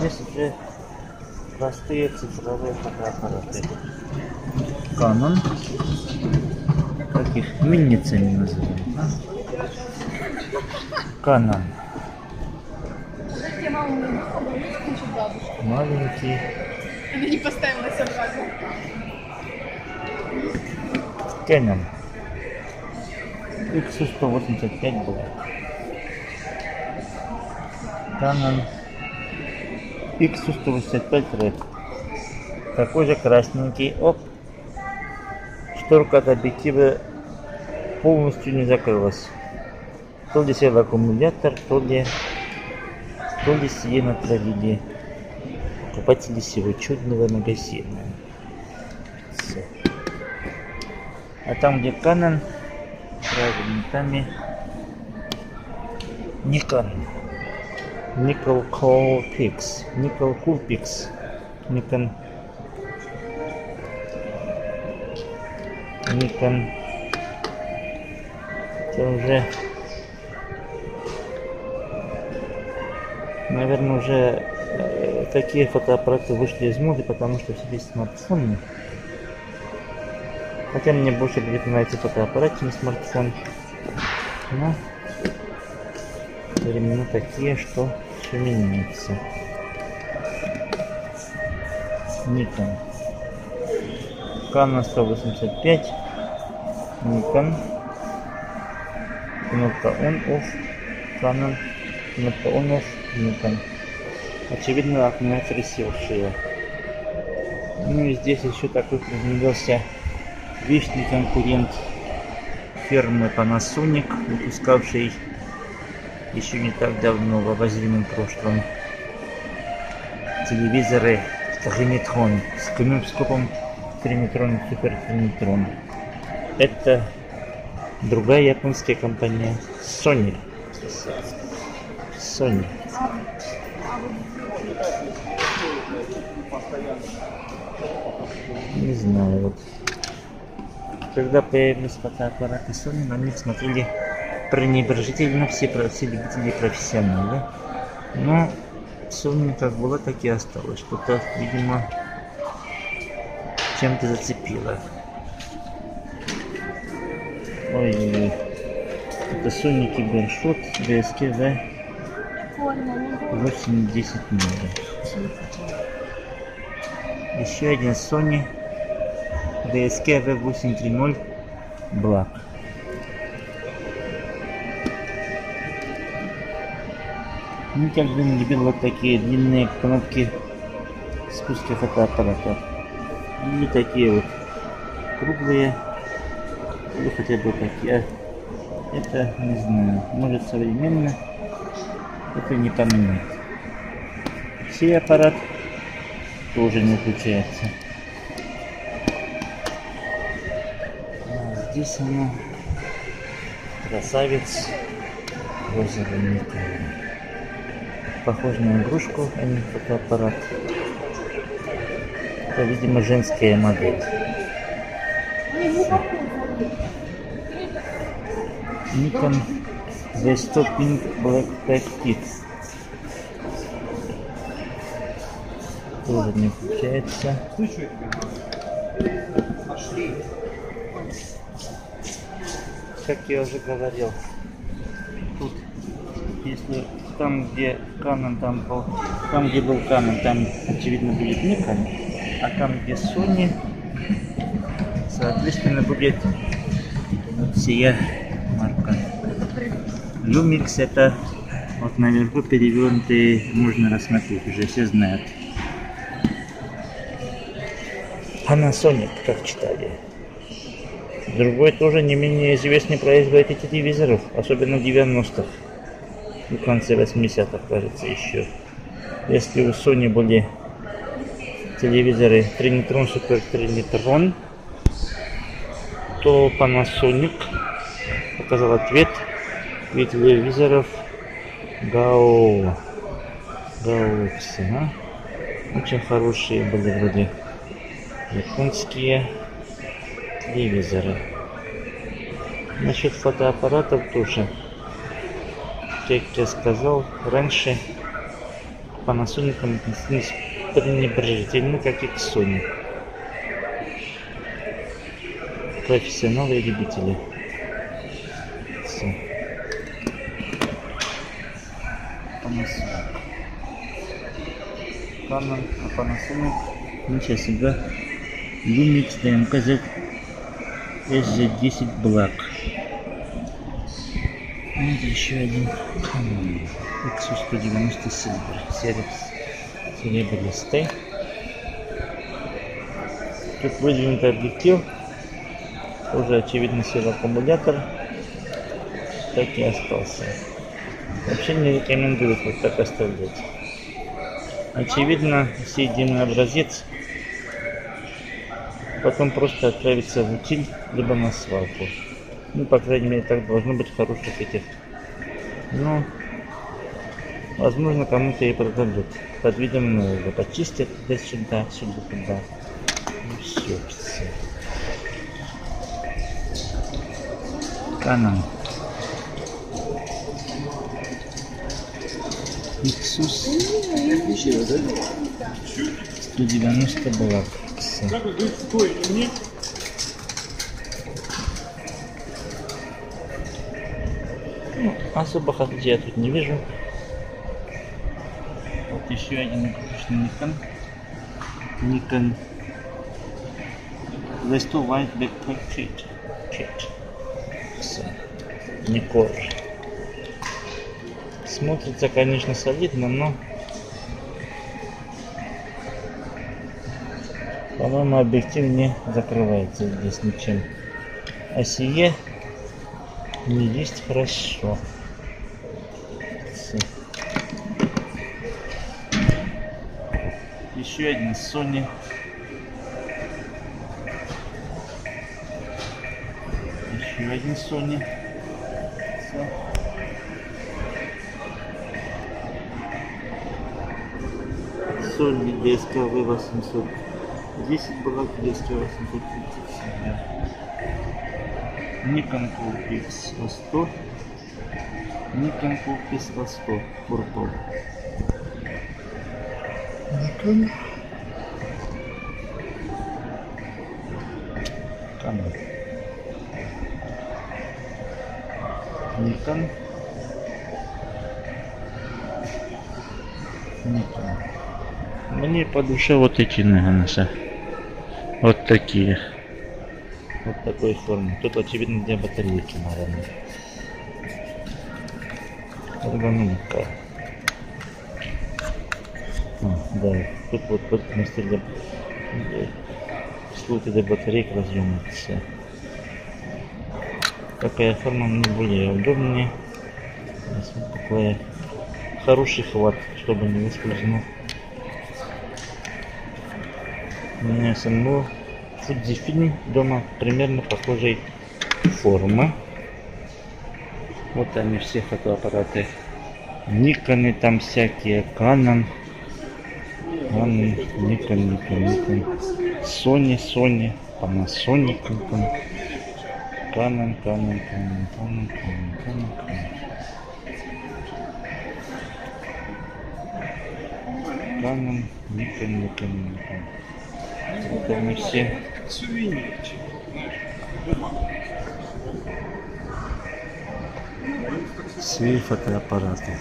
здесь уже простые цифровые фотоаппараты. Canon. Как их мельницами называют. а? Canon. Бабушку. Маленький. Она не поставила собаку. Canon. X185 был. Canon X185 Red. Такой же красненький. Оп. Шторка от объектива полностью не закрылась. То ли сел аккумулятор, то ли, то ли сие натравили покупатели всего чудного магазина. Всё. А там, где Canon, правильно, там и Nikon. Nikon Coolpix. Nikon Coolpix. Nikon. Nikon. Это уже... Наверное, уже такие фотоаппараты вышли из моды, потому что все есть смартфоны. Хотя мне больше будет нравиться фотоаппарат, чем смартфон. Но времена такие, что все меняется. Nikon. Canon 185. Nikon. Кнопка on off. Canon. Кнопка on off. Nikon. Очевидно, аккумуляторы севшие. Ну и здесь еще такой приземлился вечный конкурент фирмы Panasonic, выпускавший еще не так давно, в обозримом прошлом, телевизоры Триметрон с киноскопом Триметрон Супер Триметрон. Это другая японская компания Sony. Sony. Не знаю, вот когда появились фотоаппараты Sony, на них смотрели пренебрежительно все, все любители профессионалы. Но Sony как было, так и осталось. Что-то, видимо, чем-то зацепило. Ой, это Sony Кибершот DSK V810 Еще один Sony DSK V830 Black. Никогда не любил вот такие длинные кнопки спуска фотоаппарата. Не такие вот круглые, или хотя бы такие. Это, не знаю, может современно, это не по мне. Сей аппарат тоже не включается. Здесь оно красавец розовый Никон. Похоже на игрушку, а не фотоаппарат. Это, видимо, женская модель. Nikon V100 Pink Black Pack Kit. Тоже не включается. Как я уже говорил, тут если там, где Canon, там был, там, где был Canon, там очевидно будет Nikon, а там, где Sony, соответственно, будет сия марка. Lumix это вот наверху перевернутый можно рассмотреть, уже все знают. Panasonic, как читали. Другой тоже не менее известный производитель телевизоров, особенно в 90-х в конце 80-х, кажется, еще. Если у Sony были телевизоры Trinitron Super Trinitron, то Panasonic показал ответ для телевизоров Gao. Galaxy, а? Очень хорошие были вроде японские телевизоры. Насчет фотоаппаратов тоже. Как я сказал, раньше Panasonic относились пренебрежительно, как и к Sony. Профессионалы и любители. Все. Panasonic. Canon, а Panasonic ничего себе. Lumix DMKZ SG10 Black. Вот еще один Canon X190 Silver. Серия серебристый. Тут выдвинутый объектив. Уже очевидно сел аккумулятор. Так и остался. Вообще не рекомендую вот так оставлять. Очевидно, единый образец потом просто отправиться в утиль, либо на свалку. Ну, по крайней мере, так должно быть в хороших этих. Ну, возможно, кому-то и продадут. Под видом нового. Почистят туда-сюда, сюда-туда. Ну, все, все. Канал. Иксус 190 была. Ну, особых отличий я тут не вижу. Вот еще один игрушечный Nikon. Nikon Resto White Backpack Kit. Kit. Никор. Смотрится, конечно, солидно, но по-моему объектив не закрывается здесь ничем. А сие не есть хорошо. Еще один Sony. Еще один Sony. Все. Sony DSKV 810 была DSK 837. Nikon Coolpix 100. Nikon Coolpix 100. Purple. Nikon. Canon. Nikon. Nikon. Мне по душе вот эти наганоса. Вот такие. Вот такой формы. Тут очевидно для батарейки, наверное. Эргономика. Да, тут вот под место для слоты для батареек разъемницы. Такая форма мне более удобнее. Такой хороший хват, чтобы не выскользнул. У меня самого Fujifilm дома примерно похожей формы. Вот они все фотоаппараты. Никоны там всякие, Canon. Canon, Nikon, Nikon, Nikon. Sony, Sony, Panasonic, Nikon. Canon, Canon, Canon, Canon, Canon, Canon, Canon. Canon, Nikon, Nikon, Nikon. Вот они все. Свои фотоаппараты.